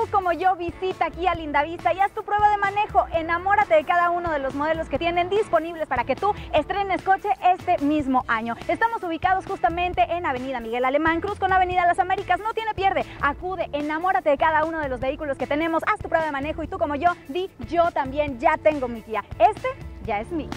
tú como yo visita aquí a Lindavista y haz tu prueba de manejo. Enamórate de cada uno de los modelos que tienen disponibles para que tú estrenes coche este mismo año. Estamos ubicados justamente en Avenida Miguel Alemán Cruz con Avenida Las Américas. No tiene pierde. Acude, enamórate de cada uno de los vehículos que tenemos. Haz tu prueba de manejo y tú como yo, di yo también ya tengo mi tía. Este ya es mío.